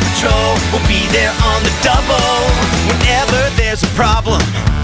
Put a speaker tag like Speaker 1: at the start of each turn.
Speaker 1: Patrol will be there on the double whenever there's a problem.